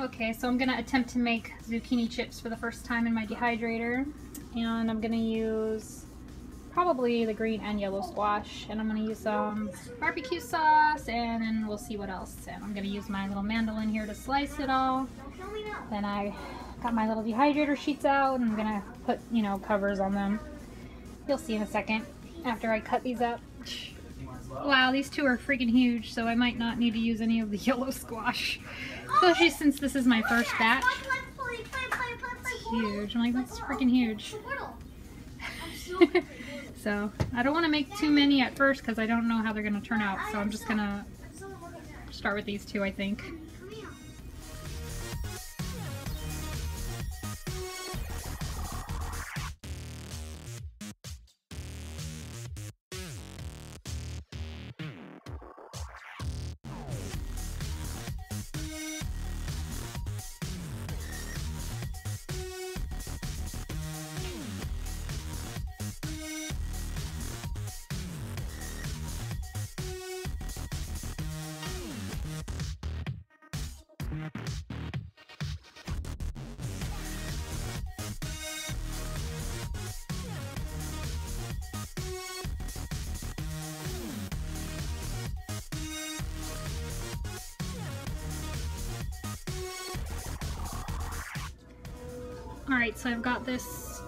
Okay, so I'm gonna attempt to make zucchini chips for the first time in my dehydrator. And I'm gonna use probably the green and yellow squash. And I'm gonna use some barbecue sauce and then we'll see what else. And I'm gonna use my little mandolin here to slice it all. Then I got my little dehydrator sheets out and I'm gonna put, you know, covers on them. You'll see in a second after I cut these up. Wow, these two are freaking huge, so I might not need to use any of the yellow squash. Especially since this is my first batch. It's huge. I'm like, that's freaking huge. so, I don't want to make too many at first because I don't know how they're going to turn out. So I'm just going to start with these two, I think. Alright, so I've got this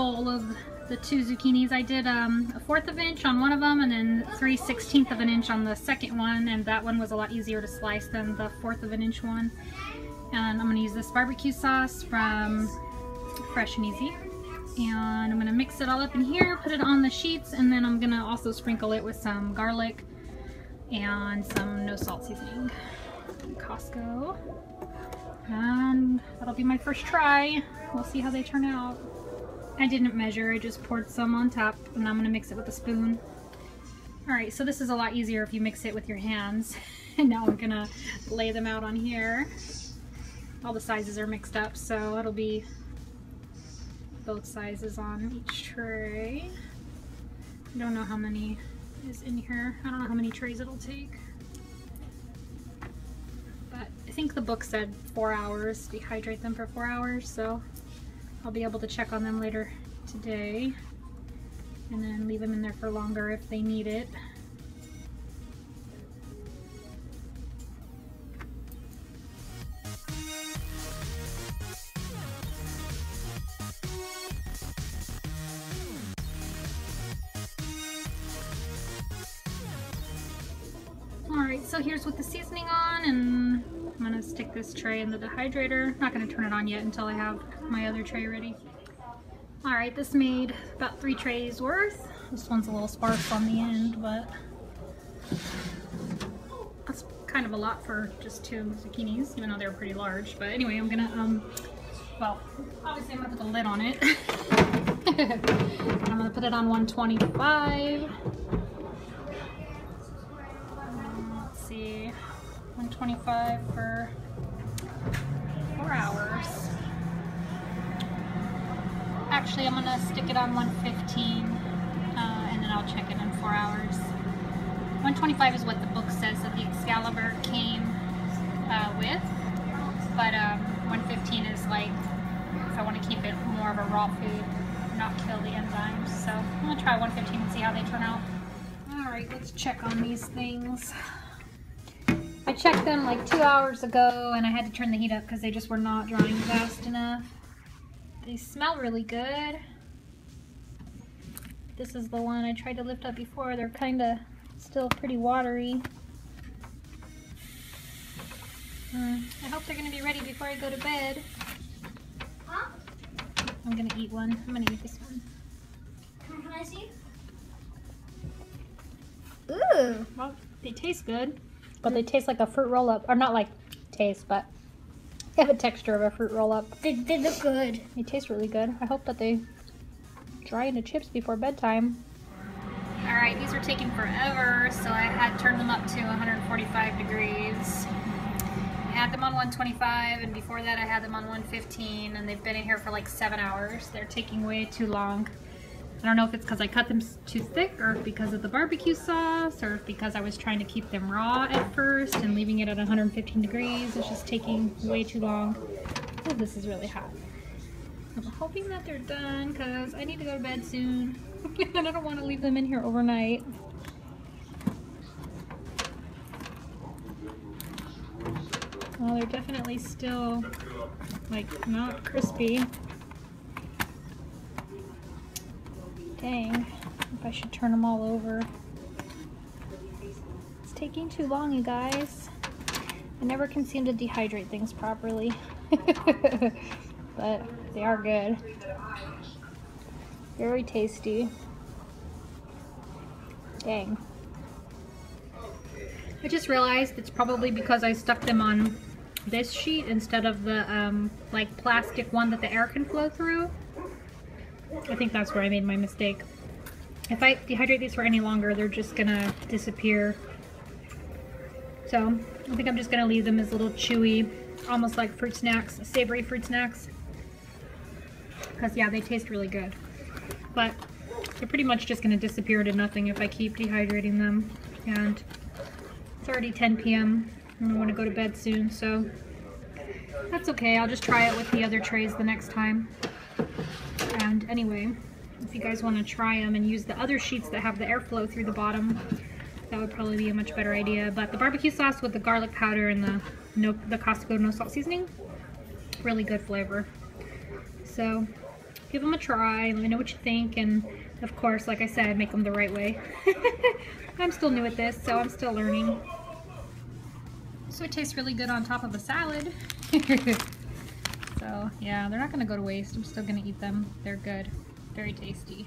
of the two zucchinis. I did um, a fourth of an inch on one of them and then 3 16th of an inch on the second one and that one was a lot easier to slice than the fourth of an inch one. And I'm going to use this barbecue sauce from Fresh and Easy. And I'm going to mix it all up in here, put it on the sheets, and then I'm going to also sprinkle it with some garlic and some no salt seasoning. Costco. And that'll be my first try. We'll see how they turn out. I didn't measure, I just poured some on top and I'm gonna mix it with a spoon. Alright, so this is a lot easier if you mix it with your hands. and now I'm gonna lay them out on here. All the sizes are mixed up, so it'll be both sizes on each tray. I don't know how many is in here. I don't know how many trays it'll take. But I think the book said four hours, dehydrate them for four hours, so I'll be able to check on them later today and then leave them in there for longer if they need it. Alright, so here's with the seasoning on and I'm gonna stick this tray in the dehydrator. Not gonna turn it on yet until I have my other tray ready. Alright, this made about three trays worth. This one's a little sparse on the end, but that's kind of a lot for just two zucchinis, even though they're pretty large. But anyway, I'm gonna, um, well, obviously I'm gonna put the lid on it. And I'm gonna put it on 125. 125 for four hours. Actually, I'm gonna stick it on 115 uh, and then I'll check it in four hours. 125 is what the book says that the Excalibur came uh, with, but um, 115 is like if I want to keep it more of a raw food, not kill the enzymes. So I'm gonna try 115 and see how they turn out. All right, let's check on these things. I checked them like two hours ago and I had to turn the heat up because they just were not drying fast enough. They smell really good. This is the one I tried to lift up before. They're kind of still pretty watery. Uh, I hope they're going to be ready before I go to bed. I'm going to eat one. I'm going to eat this one. Can I see? Ooh, well, they taste good. But they taste like a fruit roll up. Or not like taste, but they have a texture of a fruit roll up. They, they look good. They taste really good. I hope that they dry into chips before bedtime. Alright, these are taking forever, so I had turned them up to 145 degrees. I had them on 125, and before that I had them on 115, and they've been in here for like seven hours. They're taking way too long. I don't know if it's because I cut them too thick or because of the barbecue sauce or because I was trying to keep them raw at first and leaving it at 115 degrees. It's just taking way too long. Oh, this is really hot. I'm hoping that they're done because I need to go to bed soon and I don't want to leave them in here overnight. Well, they're definitely still like not crispy. Dang, if I should turn them all over. It's taking too long, you guys. I never can seem to dehydrate things properly. but they are good. Very tasty. Dang. I just realized it's probably because I stuck them on this sheet instead of the um, like plastic one that the air can flow through. I think that's where I made my mistake. If I dehydrate these for any longer, they're just gonna disappear. So I think I'm just gonna leave them as little chewy, almost like fruit snacks, savory fruit snacks. Because yeah, they taste really good. But they're pretty much just gonna disappear to nothing if I keep dehydrating them. And it's already 10 p.m. and I want to go to bed soon, so that's okay. I'll just try it with the other trays the next time. And anyway, if you guys want to try them and use the other sheets that have the airflow through the bottom, that would probably be a much better idea. But the barbecue sauce with the garlic powder and the no, the Costco no salt seasoning, really good flavor. So give them a try. Let me know what you think. And of course, like I said, make them the right way. I'm still new at this, so I'm still learning. So it tastes really good on top of a salad. so yeah, they're not gonna go to waste. I'm still gonna eat them. They're good, very tasty.